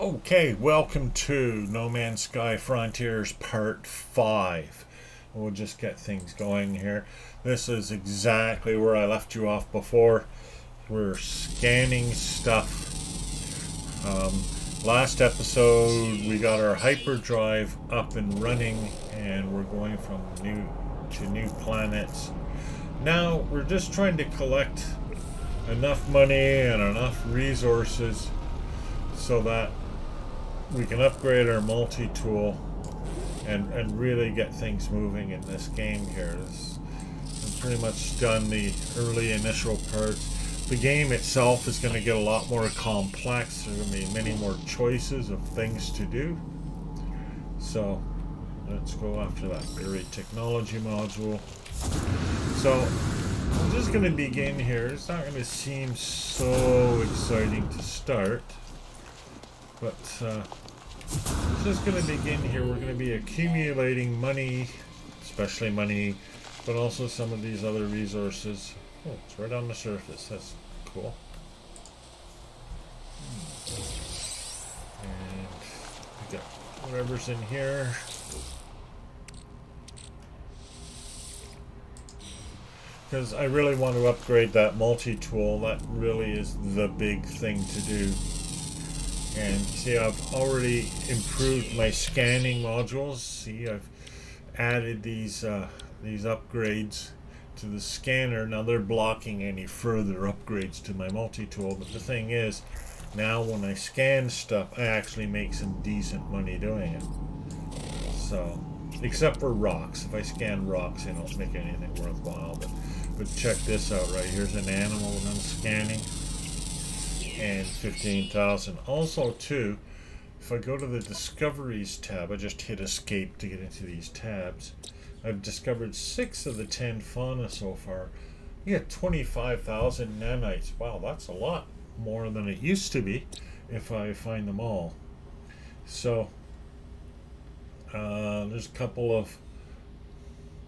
Okay, welcome to No Man's Sky Frontiers Part 5. We'll just get things going here. This is exactly where I left you off before. We're scanning stuff. Um, last episode, we got our hyperdrive up and running, and we're going from new to new planets. Now, we're just trying to collect enough money and enough resources so that we can upgrade our multi-tool and, and really get things moving in this game here. This, I've pretty much done the early initial parts. The game itself is going to get a lot more complex. There are going to be many more choices of things to do. So let's go after that buried technology module. So I'm just going to begin here. It's not going to seem so exciting to start. But uh, just going to begin here. We're going to be accumulating money, especially money, but also some of these other resources. Oh, it's right on the surface. That's cool. Hmm. And we got whatever's in here. Because I really want to upgrade that multi-tool. That really is the big thing to do. And see, I've already improved my scanning modules. See, I've added these uh, these upgrades to the scanner. Now they're blocking any further upgrades to my multi-tool. But the thing is, now when I scan stuff, I actually make some decent money doing it. So, except for rocks. If I scan rocks, I don't make anything worthwhile. But but check this out right here's an animal that I'm scanning and 15,000. Also, too, if I go to the Discoveries tab, I just hit Escape to get into these tabs. I've discovered six of the 10 fauna so far. You get 25,000 nanites. Wow, that's a lot more than it used to be if I find them all. So, uh, there's a couple of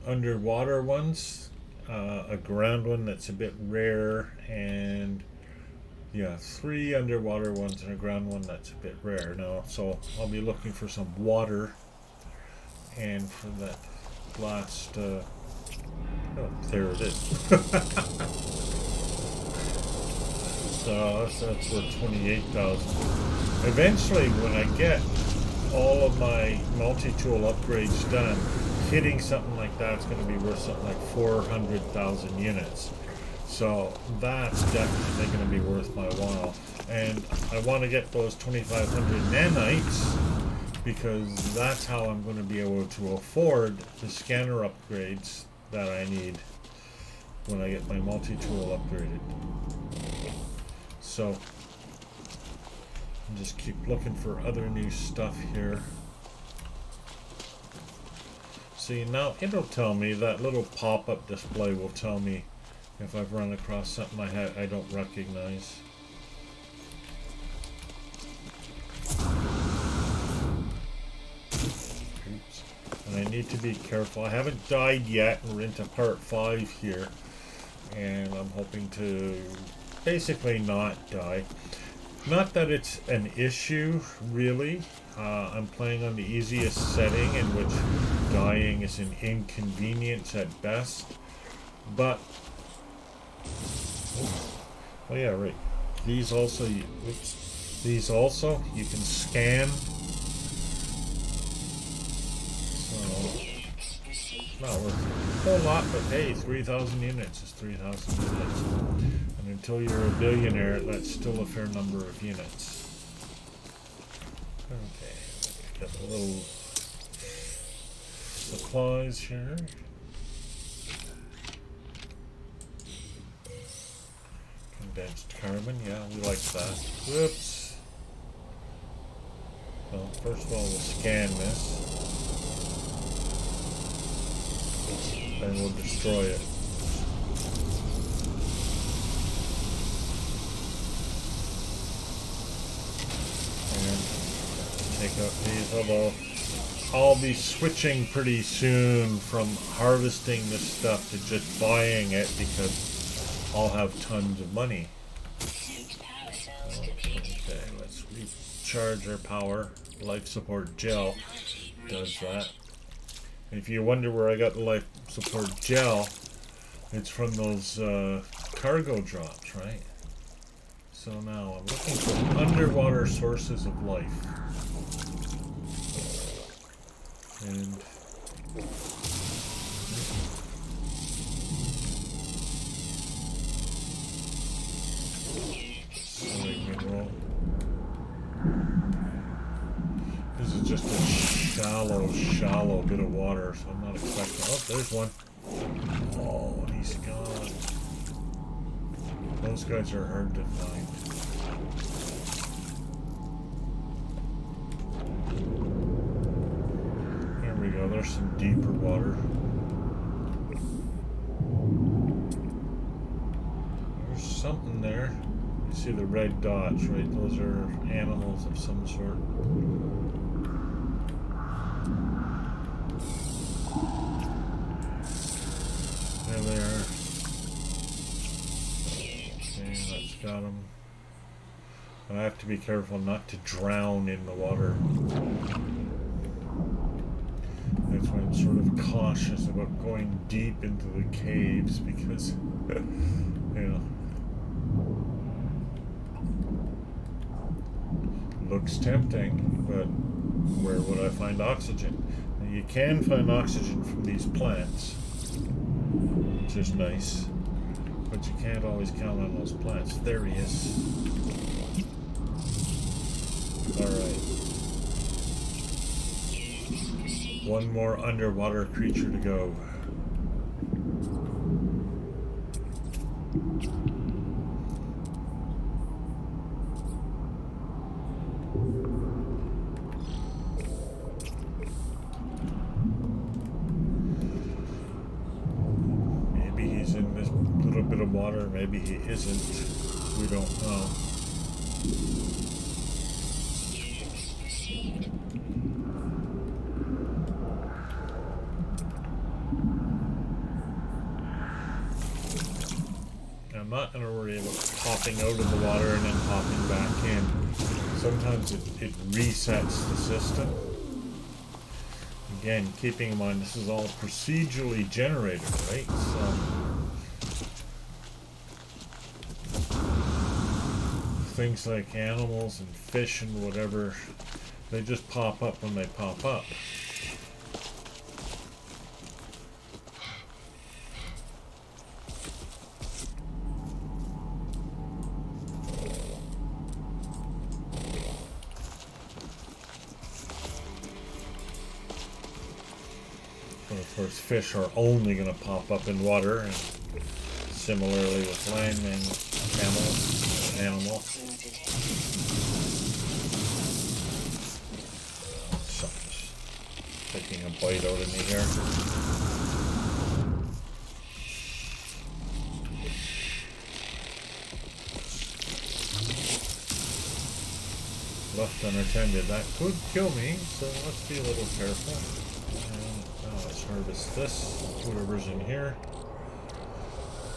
underwater ones, uh, a ground one that's a bit rare, and yeah, three underwater ones and a ground one that's a bit rare now. So I'll be looking for some water and for that last, uh, oh, there it is. so that's, that's worth 28,000. Eventually, when I get all of my multi-tool upgrades done, hitting something like that is going to be worth something like 400,000 units. So that's definitely going to be worth my while. And I want to get those 2,500 nanites because that's how I'm going to be able to afford the scanner upgrades that I need when I get my multi-tool upgraded. So, just keep looking for other new stuff here. See, now it'll tell me, that little pop-up display will tell me if I've run across something I, I don't recognize. Oops. And I need to be careful. I haven't died yet. We're into part 5 here. And I'm hoping to basically not die. Not that it's an issue, really. Uh, I'm playing on the easiest setting in which dying is an inconvenience at best. But Oh yeah, right. These also, you, oops, these also you can scan. So not worth a whole lot, but hey, 3,000 units is 3,000 units, and until you're a billionaire, that's still a fair number of units. Okay, get a little supplies here. Condensed carbon, yeah, we like that. Whoops. Well, first of all, we'll scan this. Then we'll destroy it. And take out these, although I'll be switching pretty soon from harvesting this stuff to just buying it because I'll have tons of money. Okay, let's recharge our power. Life support gel does that. If you wonder where I got the life support gel, it's from those uh, cargo drops, right? So now I'm looking for underwater sources of life. And water, so I'm not expecting. Oh, there's one. Oh, he's gone. Those guys are hard to find. There we go. There's some deeper water. There's something there. You see the red dots, right? Those are animals of some sort. There they are. Okay, that's got them. I have to be careful not to drown in the water. That's why I'm sort of cautious about going deep into the caves because, you know, looks tempting, but where would I find oxygen? Now, you can find oxygen from these plants, which is nice, but you can't always count on those plants. There he is. Alright. One more underwater creature to go. Maybe he's in this little bit of water, maybe isn't. We don't know. I'm not going to worry about popping out of the water and then popping back in. Sometimes it, it resets the system. Again, keeping in mind this is all procedurally generated, right? So things like animals and fish and whatever, they just pop up when they pop up. Of course, fish are only going to pop up in water, and similarly with land and mammals, animals. Bite out of me here. Left unattended, that could kill me, so let's be a little careful. And now let's harvest this, whatever's in here.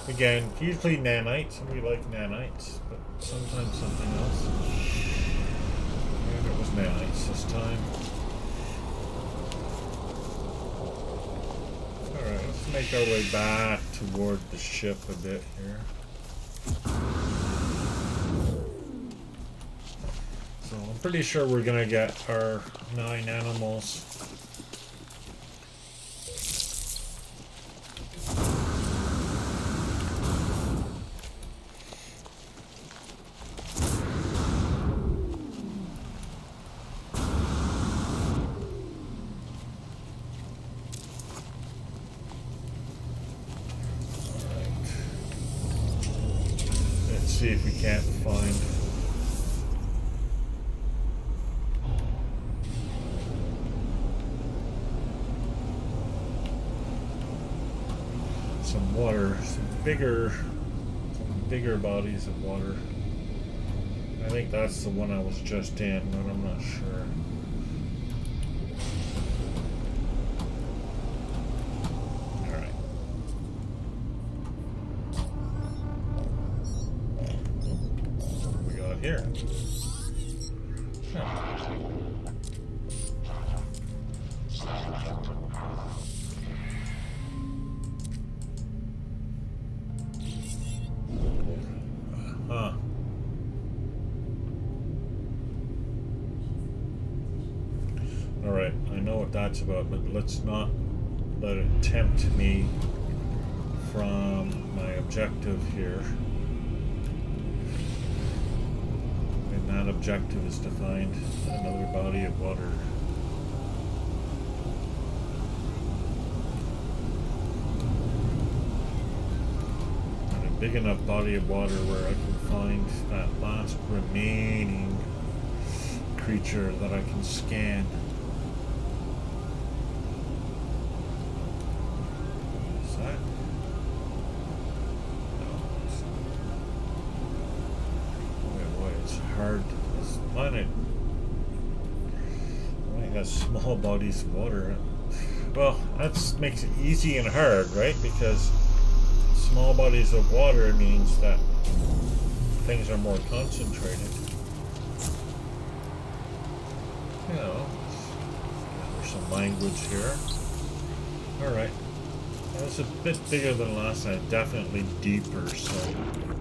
Again, usually nanites, and we like nanites, but sometimes something else. And it was nanites this time. Alright, let's make our way back toward the ship a bit here. So I'm pretty sure we're gonna get our nine animals. Let's see if we can't find some water, some bigger, bigger bodies of water. I think that's the one I was just in, but I'm not sure. Objective is to find another body of water. And a big enough body of water where I can find that last remaining creature that I can scan. Is that? No. It's boy, boy, it's hard. This planet only has bodies of water. Well, that makes it easy and hard, right? Because small bodies of water means that things are more concentrated. You know, there's some language here. Alright. That's a bit bigger than last time, definitely deeper, so...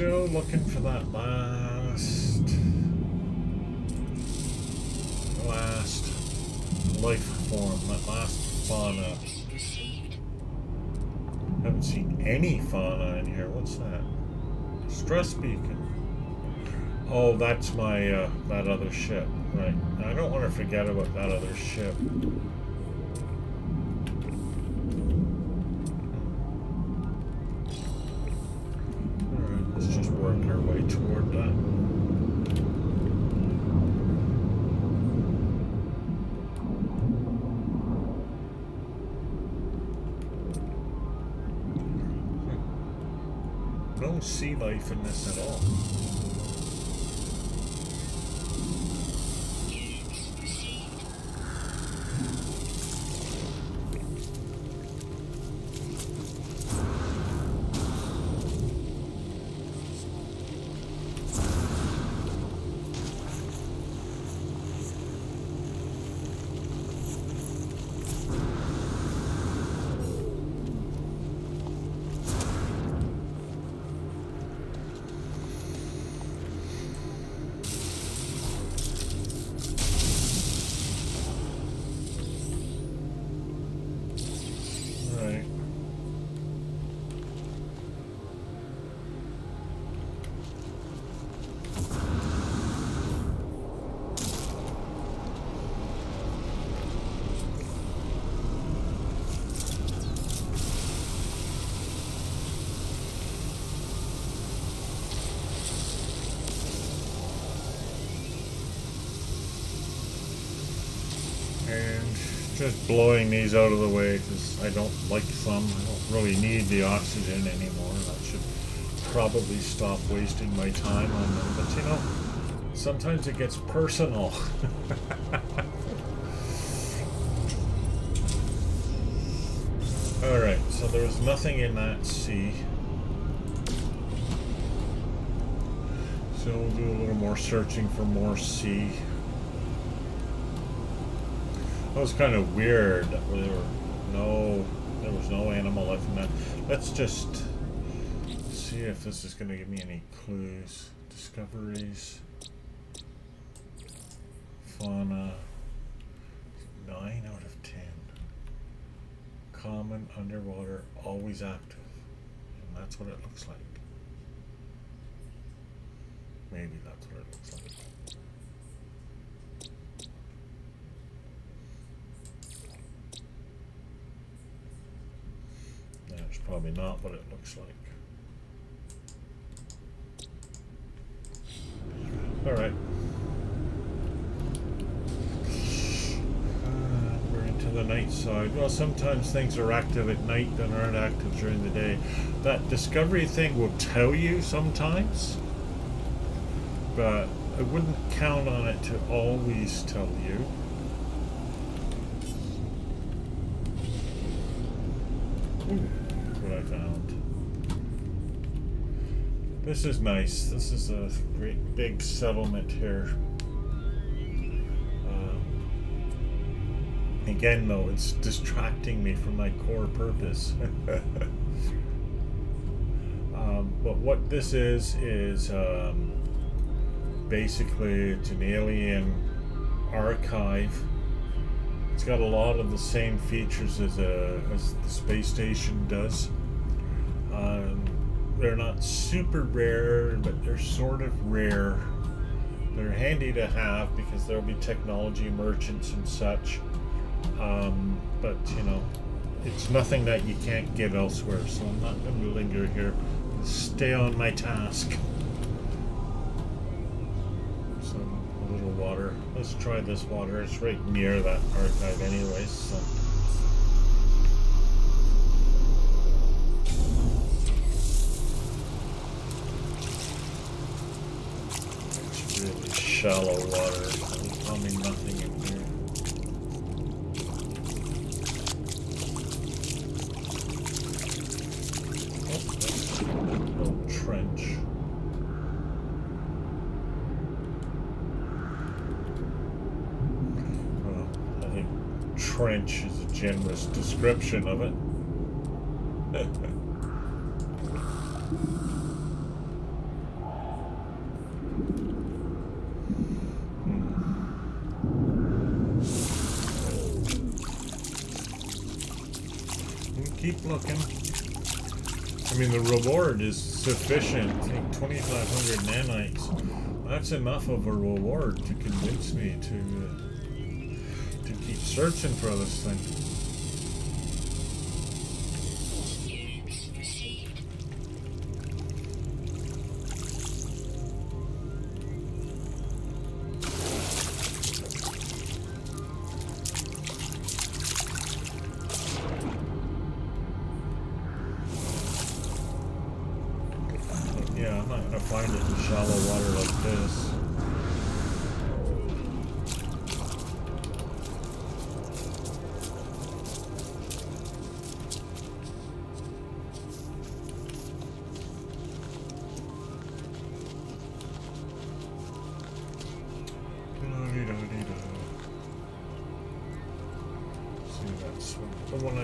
Still looking for that last, last life form, that last fauna. Haven't seen any fauna in here. What's that? Stress beacon. Oh, that's my uh, that other ship. Right. I don't want to forget about that other ship. This at all. Just blowing these out of the way because I don't like them. I don't really need the oxygen anymore. I should probably stop wasting my time on them. But you know, sometimes it gets personal. Alright, so there was nothing in that sea. So we'll do a little more searching for more sea. That was kind of weird there were no, there was no animal life in that. Let's just see if this is going to give me any clues. Discoveries, fauna, nine out of ten. Common underwater, always active, and that's what it looks like. Maybe that's what it looks like. Probably not what it looks like. All right. Uh, we're into the night side. Well, sometimes things are active at night and aren't active during the day. That discovery thing will tell you sometimes, but I wouldn't count on it to always tell you. what I found. This is nice. This is a great big settlement here. Um, again, though, it's distracting me from my core purpose. um, but what this is, is um, basically it's an alien archive it's got a lot of the same features as, a, as the space station does. Um, they're not super rare, but they're sort of rare. They're handy to have because there'll be technology merchants and such. Um, but, you know, it's nothing that you can't get elsewhere, so I'm not going to linger here. Stay on my task. Some little water. Let's try this water. It's right near that archive anyways, so. Shallow water. There's probably nothing in here. Oh, trench. Well, I think trench is a generous description of it. keep looking. I mean, the reward is sufficient. Think 2,500 nanites. That's enough of a reward to convince me to uh, keep searching for this thing.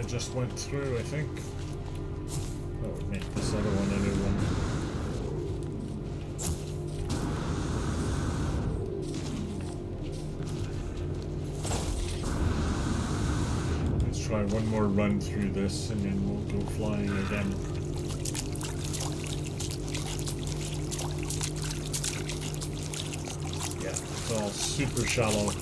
Just went through, I think. That would make this other one a new one. Let's try one more run through this and then we'll go flying again. Yeah, it's all super shallow.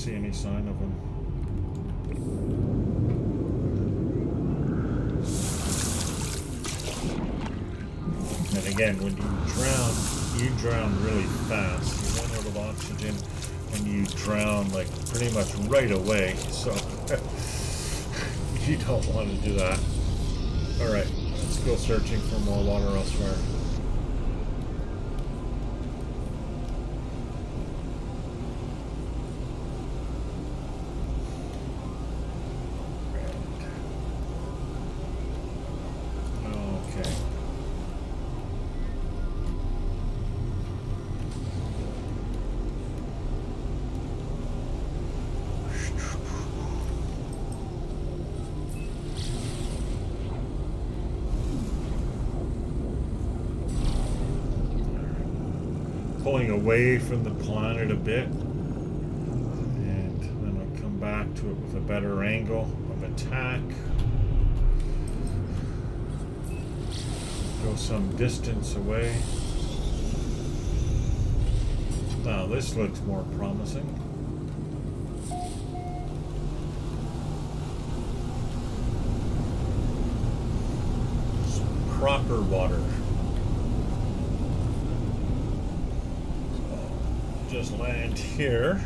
See any sign of them. And again, when you drown, you drown really fast. You run out of oxygen and you drown like pretty much right away. So you don't want to do that. Alright, let's go searching for more water elsewhere. Away from the planet a bit. And then I'll come back to it with a better angle of attack. Go some distance away. Now this looks more promising. proper water. So just land here.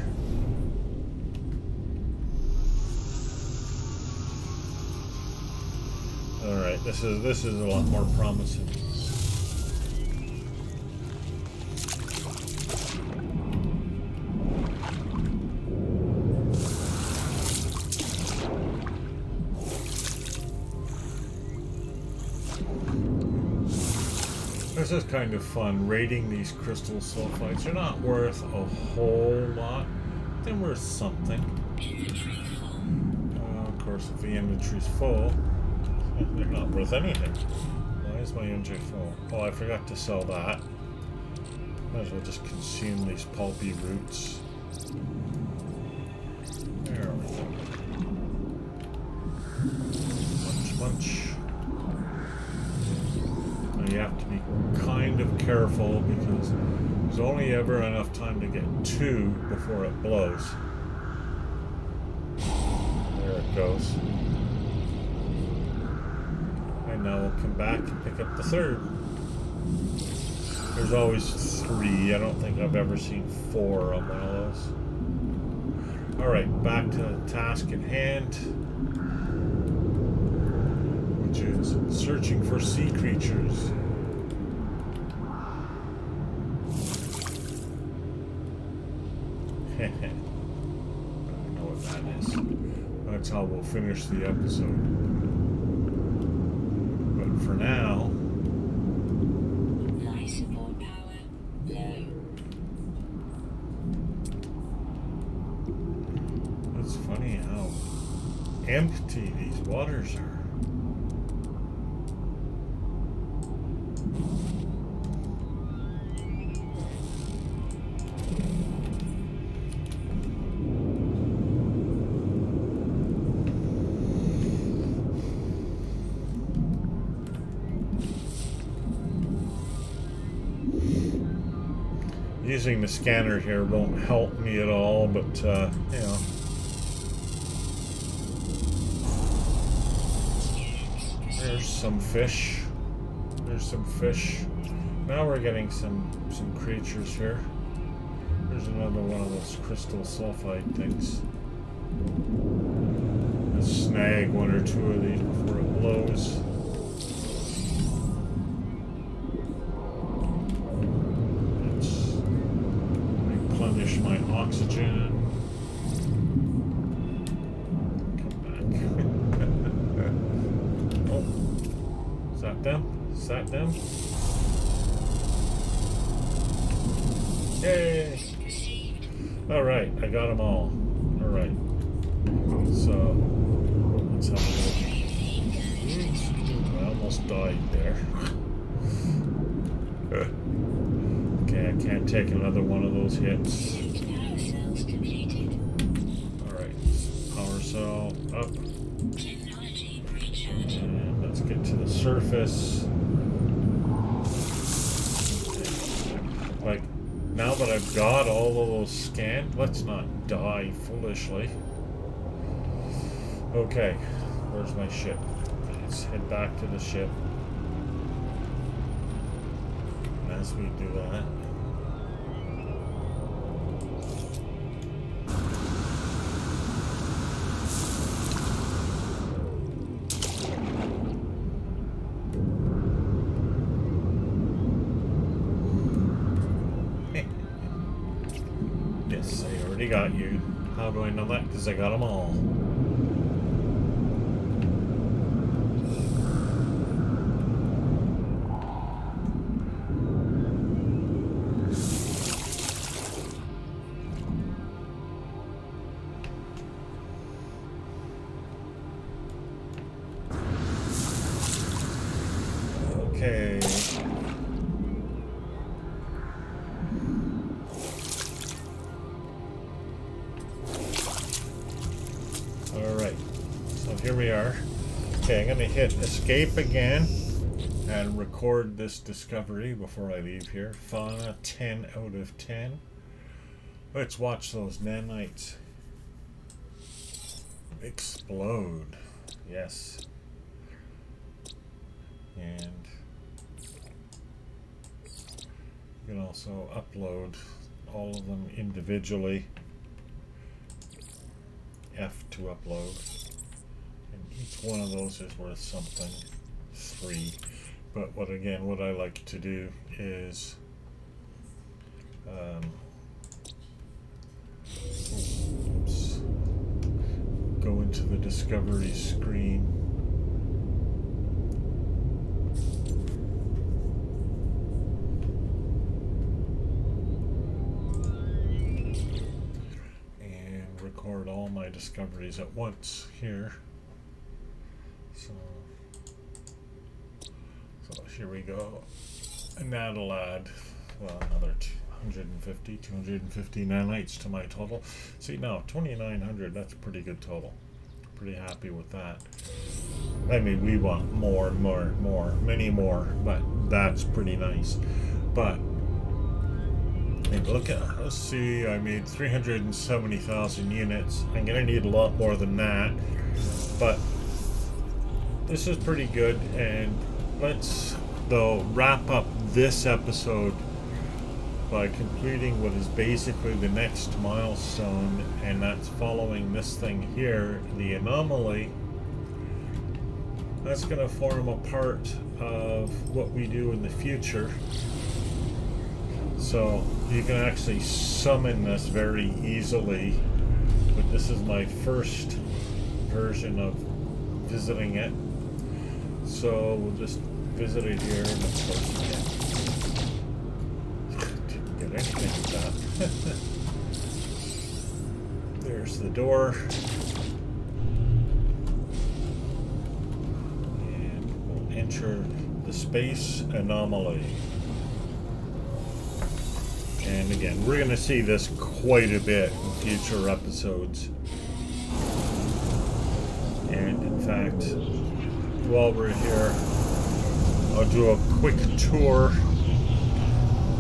All right, this is this is a lot more promising. This is kind of fun, raiding these crystal sulfides. They're not worth a whole lot. They're worth something. Uh, of course, if the inventory's full, they're not worth anything. Why is my inventory full? Oh, I forgot to sell that. Might as well just consume these pulpy roots. Careful because there's only ever enough time to get two before it blows. There it goes. And now we'll come back and pick up the third. There's always three. I don't think I've ever seen four on one of those. Alright, back to the task at hand. Which is searching for sea creatures. Finish the episode. But for now, Life support power low. it's funny how empty these waters are. The scanner here won't help me at all, but uh, you know. There's some fish. There's some fish. Now we're getting some some creatures here. There's another one of those crystal sulfide things. Let's snag one or two of these before it blows. Oxygen. Come back. oh, is that them? Is that them? Yay! All right, I got them all. All right. So let's have a look. Hmm, I almost died there. okay, I can't take another one of those hits. Surface. Like now that I've got all of those scanned, let's not die foolishly. Okay, where's my ship? Let's head back to the ship. And As we do that. I got them all. Hit escape again and record this discovery before I leave here. Fauna 10 out of 10. Let's watch those nanites explode. Yes. And you can also upload all of them individually. F to upload. Each one of those is worth something. Three. But what again, what I like to do is um, oops, go into the discovery screen. And record all my discoveries at once here. So so here we go. And that'll add, well, another 250, 250 nanites to my total. See, now 2,900, that's a pretty good total. Pretty happy with that. I mean, we want more, and more, more, many more, but that's pretty nice. But, look at, let's see, I made 370,000 units. I'm to need a lot more than that, but this is pretty good, and let's though wrap up this episode by completing what is basically the next milestone and that's following this thing here the anomaly. That's going to form a part of what we do in the future. So you can actually summon this very easily but this is my first version of visiting it so we'll just visit it here, and of course we didn't get anything that. There's the door. And we'll enter the space anomaly. And again, we're going to see this quite a bit in future episodes. And in fact, while we're here, I'll do a quick tour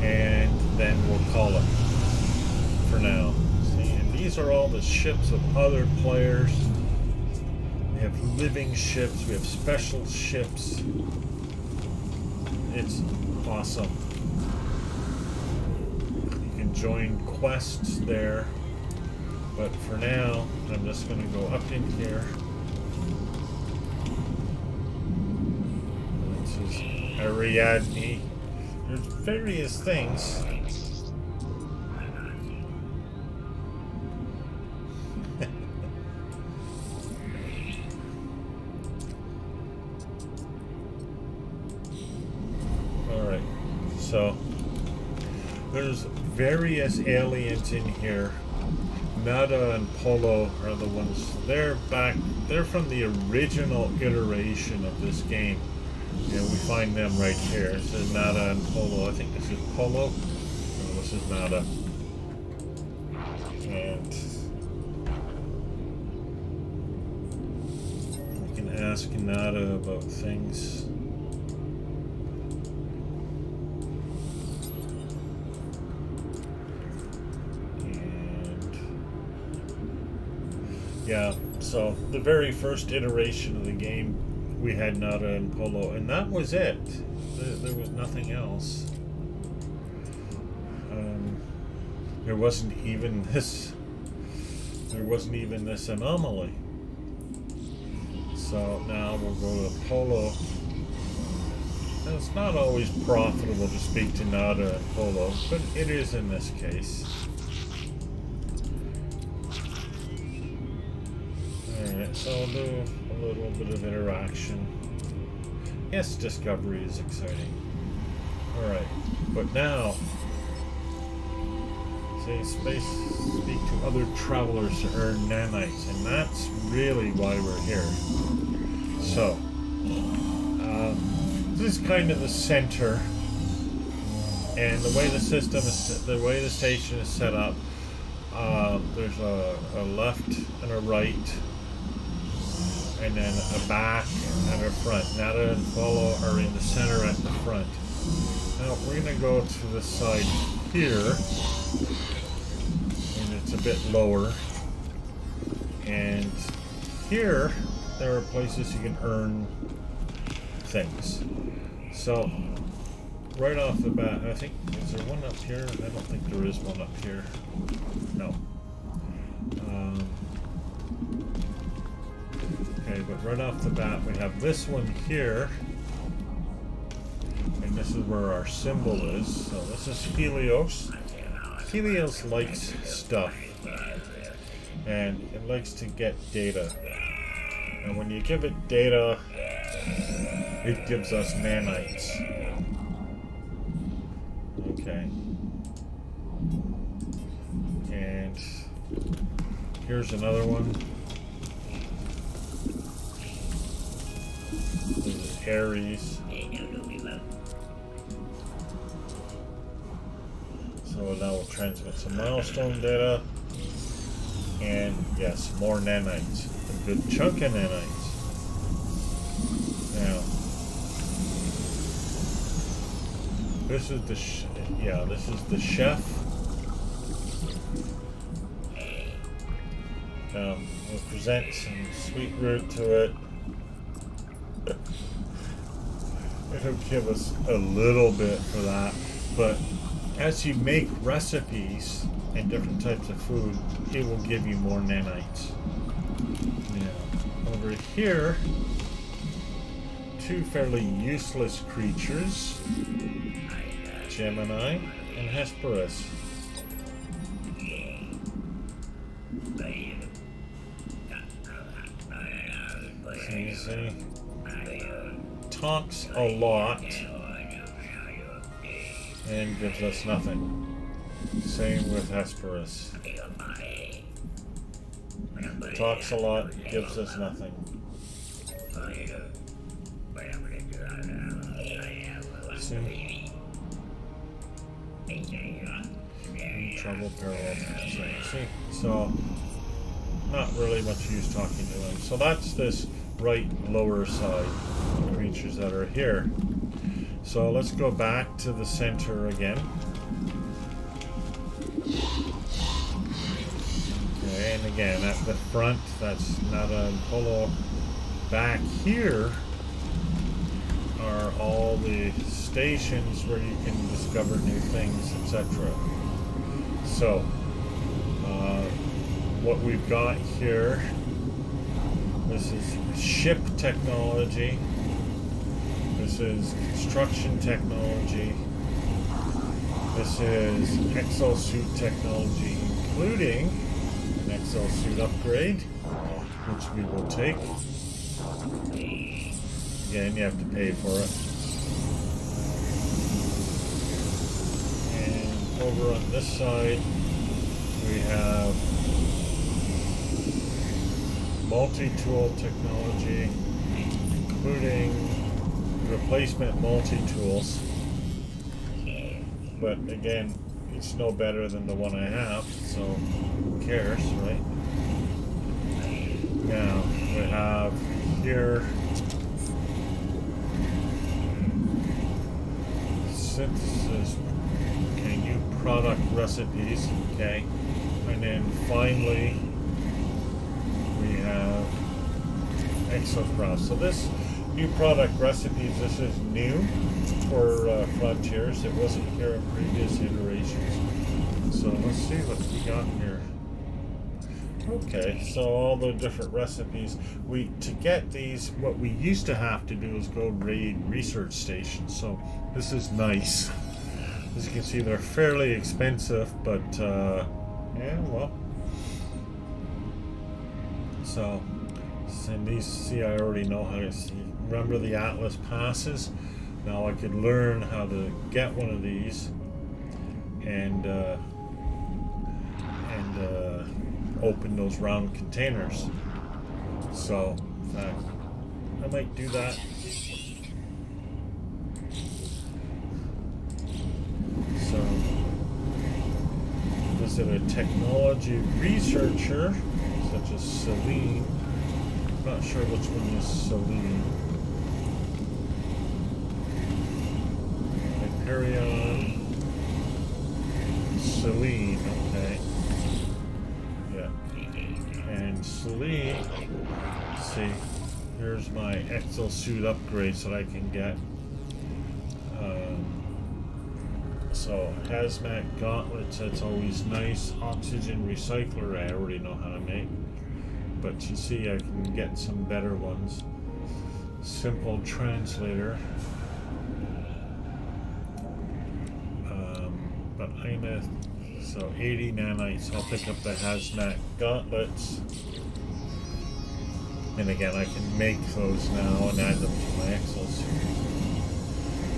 and then we'll call it for now. See, and these are all the ships of other players. We have living ships, we have special ships. It's awesome. You can join quests there. But for now, I'm just going to go up in here. Ariadne. There's various things. Alright, so there's various aliens in here. Nada and Polo are the ones. They're back. They're from the original iteration of this game. Yeah, we find them right here. This is Nada and Polo. I think this is Polo. No, this is Nada. And we can ask Nada about things. And yeah, so the very first iteration of the game we had Nada and Polo, and that was it. There, there was nothing else. Um, there wasn't even this. There wasn't even this anomaly. So now we'll go to Polo. It's not always profitable to speak to Nada and Polo, but it is in this case. Alright, so I'll do little bit of interaction. Yes, discovery is exciting. Alright, but now, say space, speak to other travelers to earn nanites, and that's really why we're here. So, um, this is kind of the center, and the way the system is, the way the station is set up, uh, there's a, a left and a right and then a back and a front. Nada and Polo are in the center at the front. Now we're going to go to the side here, and it's a bit lower. And here, there are places you can earn things. So, right off the bat, I think, is there one up here? I don't think there is one up here. No. Okay, but right off the bat, we have this one here. And this is where our symbol is. So this is Helios. Helios likes stuff. And it likes to get data. And when you give it data, it gives us nanites. Okay. And here's another one. Aries. So now we'll transmit some milestone data. And yes, more nanites. A good chunk of nanites. Now, this is the yeah, this is the chef. Um, we'll present some sweet root to it. It'll give us a little bit for that, but as you make recipes and different types of food, it will give you more nanites. Now, over here, two fairly useless creatures, Gemini and Hesperus. So you see, talks a lot and gives us nothing. Same with Hesperus. Talks a lot, gives us nothing. Trouble parallel. See? So, not really much use talking to him. So that's this right lower side that are here. So let's go back to the center again. Okay, and again at the front, that's not a Polo. Back here are all the stations where you can discover new things, etc. So, uh, what we've got here, this is ship technology. This is construction technology. This is exosuit technology, including an exosuit upgrade, which we will take. Again, you have to pay for it. And over on this side, we have multi-tool technology, including replacement multi-tools. But again, it's no better than the one I have, so who cares, right? Now, we have here synthesis, okay, new product recipes, okay, and then finally we have exocraft. So this new product recipes, this is new for uh, Frontiers. It wasn't here in previous iterations. So let's see what we got here. Okay, so all the different recipes. We to get these, what we used to have to do is go raid research stations. So this is nice. As you can see, they're fairly expensive, but uh, yeah, well. So, and these, see, I already know how to see. Remember the Atlas passes? Now I could learn how to get one of these and uh, and uh, open those round containers. So, fact, I might do that. So, visit a technology researcher such as Celine Not sure which one is Celine. Hyperion. Celine, okay. Yeah. And Celine, see, here's my exosuit upgrades that I can get. Um, so, hazmat gauntlets, that's always nice. Oxygen recycler, I already know how to make. But you see, I can get some better ones. Simple translator. Um, so 80 nanites. I'll pick up the hazmat gauntlets. And again, I can make those now and add them to my exosuit.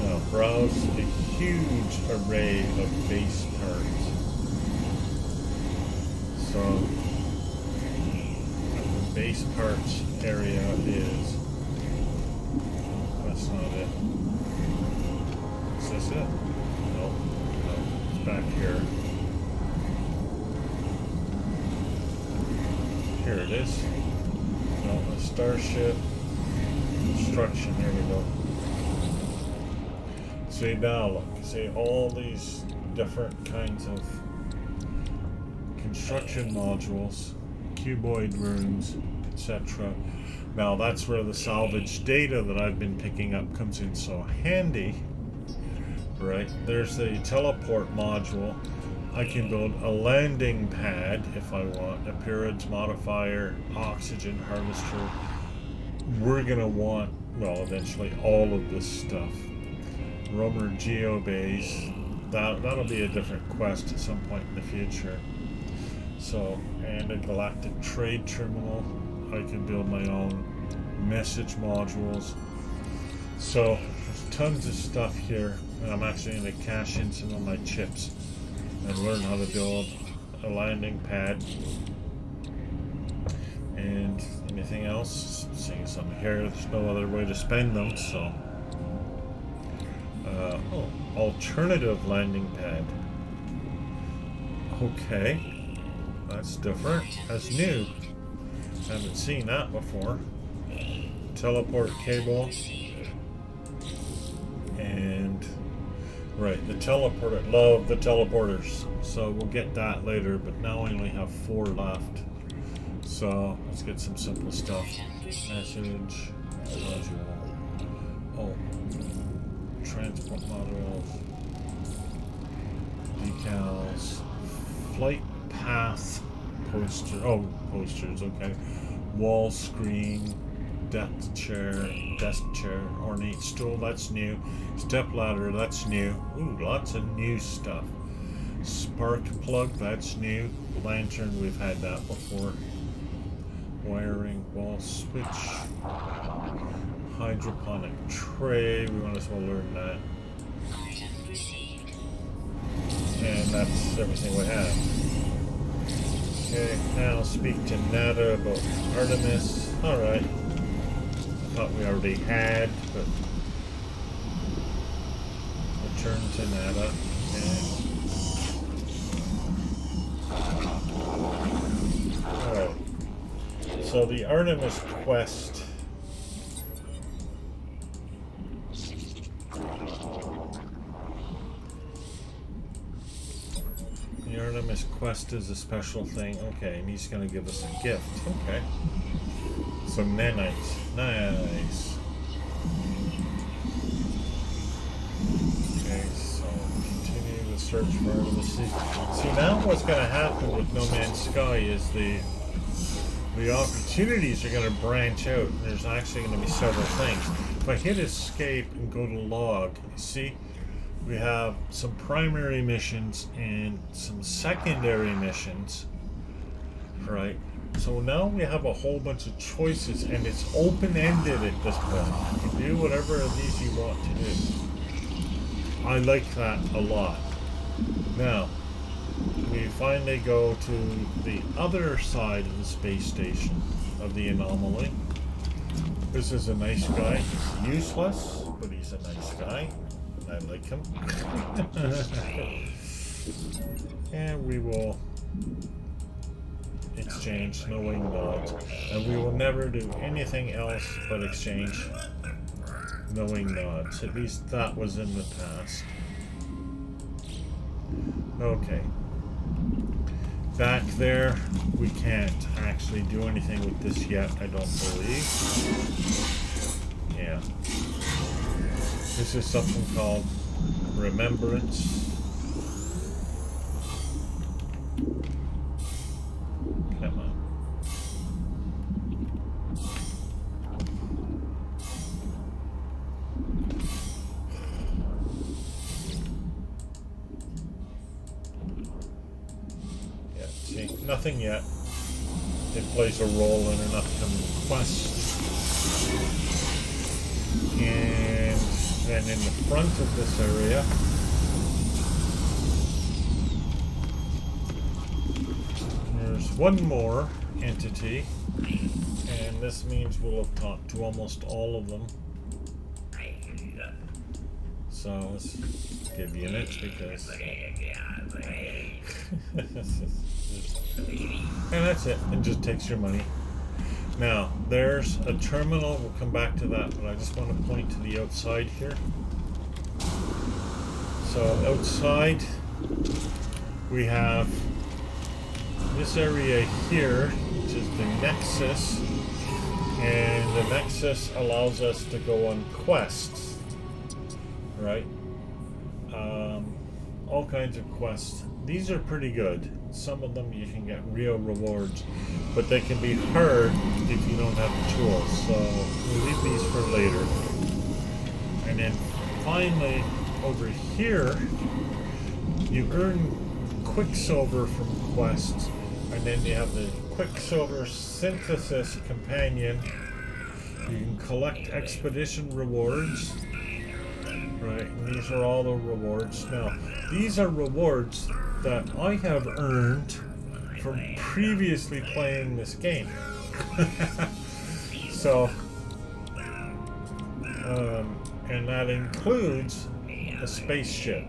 Now, browse a huge array of base parts. So, the base parts area is. That's not it. Is this it? Back here. Here it is. No, a starship. Construction, here we go. See now, look, see all these different kinds of construction modules, cuboid rooms, etc. Now that's where the salvage data that I've been picking up comes in so handy. Right, there's the teleport module. I can build a landing pad if I want, appearance modifier, oxygen harvester. We're gonna want, well, eventually all of this stuff. Roamer Geobay. That that'll be a different quest at some point in the future. So, and a galactic trade terminal. I can build my own message modules. So, there's tons of stuff here. I'm actually going to cash in some of my chips and learn how to build a landing pad. And anything else? Seeing some here, there's no other way to spend them, so. Uh, oh, alternative landing pad. Okay, that's different. That's new. Haven't seen that before. Teleport cable. Right, the teleporter. Love the teleporters. So we'll get that later. But now I only have four left. So let's get some simple stuff. Message module. Oh, transport modules, decals, flight path poster. Oh, posters. Okay, wall screen, desk chair, desk chair, ornate stool. That's new. Step ladder. That's new. Ooh, lots of new stuff. Spark plug. That's new. Lantern. We've had that before. Wiring, wall switch hydroponic tray. We might as well learn that. And that's everything we have. Okay, now speak to Nada about Artemis. Alright. Thought we already had, but return to Nada. Alright. So the Artemis quest The Artemis quest is a special thing. Okay, and he's gonna give us a gift. Okay. Some nanites. Nice. Okay, so continue the search for Artemis. See, see now what's gonna happen with No Man's Sky is the the opportunities are gonna branch out. There's actually gonna be several things. If I hit escape and go to log, see we have some primary missions and some secondary missions right so now we have a whole bunch of choices and it's open-ended at this point. You can do whatever of these you want to do. I like that a lot. Now we finally go to the other side of the space station of the anomaly. This is a nice guy. He's useless but he's a nice guy. I like him. and we will exchange no wing nods. And we will never do anything else but exchange no wing nods. At least that was in the past. Okay. Back there, we can't actually do anything with this yet, I don't believe. Yeah. This is something called Remembrance. Plays a role in an upcoming quest. And then in the front of this area, there's one more entity. And this means we'll have talked to almost all of them. So let's give units because. and that's it. It just takes your money. Now, there's a terminal. We'll come back to that, but I just want to point to the outside here. So, outside, we have this area here, which is the Nexus. And the Nexus allows us to go on quests, right? Um, all kinds of quests. These are pretty good. Some of them you can get real rewards, but they can be hard if you don't have the tools. So we'll leave these for later. And then finally, over here, you earn Quicksilver from quests, and then you have the Quicksilver Synthesis Companion. You can collect expedition rewards. Right, and these are all the rewards. Now, these are rewards that I have earned from previously playing this game. so, um, and that includes a spaceship.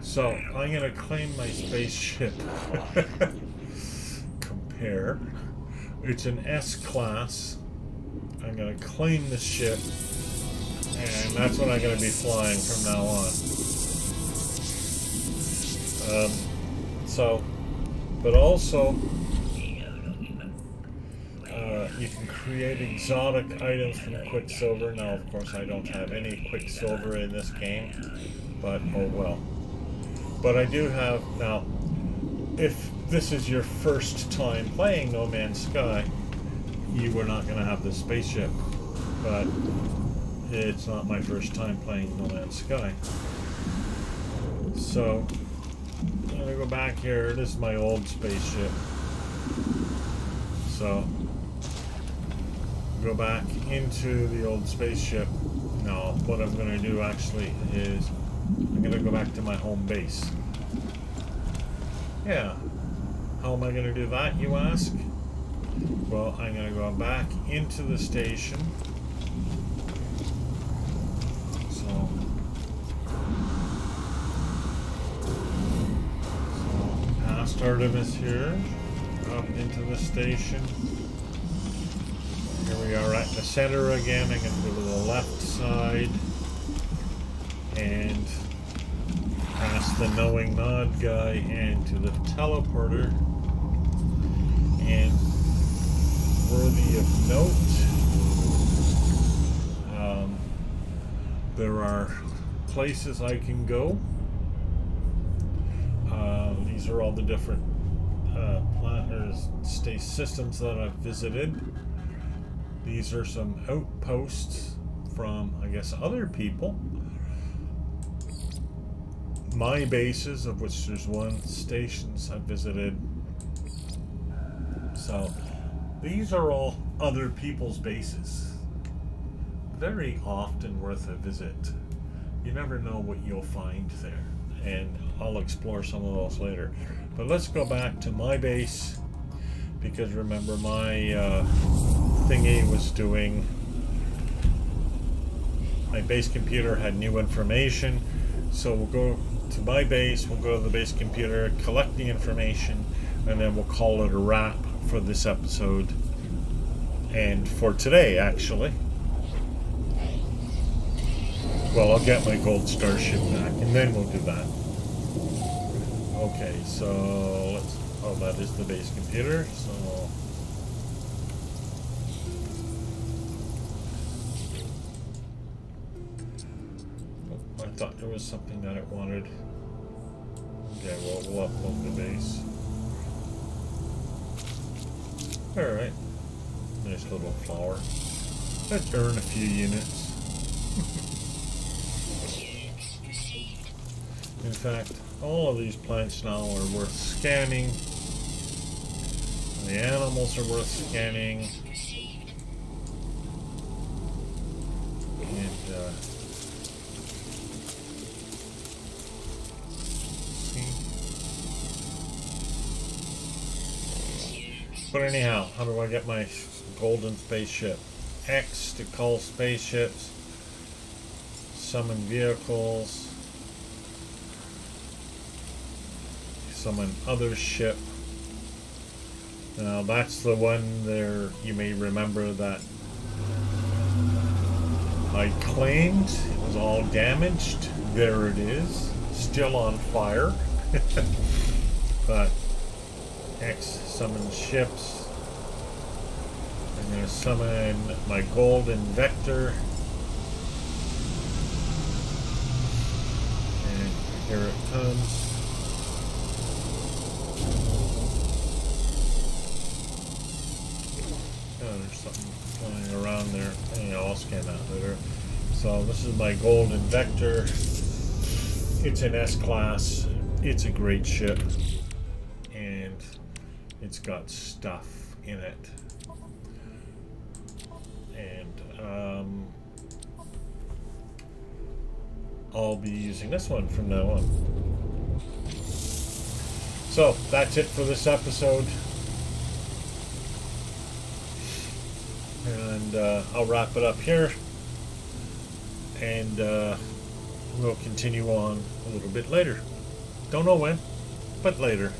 So, I'm going to claim my spaceship. Compare. It's an S class. I'm going to claim the ship. And that's what I'm going to be flying from now on. Um, so, but also, uh, you can create exotic items from Quicksilver. Now, of course, I don't have any Quicksilver in this game, but oh well. But I do have, now, if this is your first time playing No Man's Sky, you were not going to have the spaceship. But it's not my first time playing No Man's Sky. So, I'm gonna go back here. This is my old spaceship. So, go back into the old spaceship. No, what I'm gonna do actually is I'm gonna go back to my home base. Yeah. How am I gonna do that, you ask? Well, I'm gonna go back into the station. Artemis here, up into the station. Here we are at the center again. I'm going to go to the left side and past the knowing nod guy and to the teleporter. And worthy of note, um, there are places I can go. These are all the different uh, planners, state systems that I've visited. These are some outposts from, I guess, other people. My bases, of which there's one, stations I've visited. So, these are all other people's bases. Very often worth a visit. You never know what you'll find there. And I'll explore some of those later. But let's go back to my base. Because remember, my uh, thingy was doing... My base computer had new information. So we'll go to my base, we'll go to the base computer, collect the information, and then we'll call it a wrap for this episode and for today, actually. Well, I'll get my gold starship back, and then we'll do that. Okay, so let's. Oh, that is the base computer. So. Oh, I thought there was something that it wanted. Okay, well, we'll upload the base. Alright. Nice little flower. Let's earn a few units. Units In fact, all of these plants now are worth scanning. The animals are worth scanning. And, uh, But anyhow, how do I get my golden spaceship? X to call spaceships, summon vehicles, summon other ship. Now that's the one there you may remember that I claimed it was all damaged. There it is, still on fire. but X summon ships. I'm going to summon my golden vector. And here it comes. Oh, there's something flying around Anyhow, I'll scan that later. So this is my golden vector. It's an S class. It's a great ship. And it's got stuff in it. And um, I'll be using this one from now on. So that's it for this episode. And uh, I'll wrap it up here. And uh, we'll continue on a little bit later. Don't know when, but later.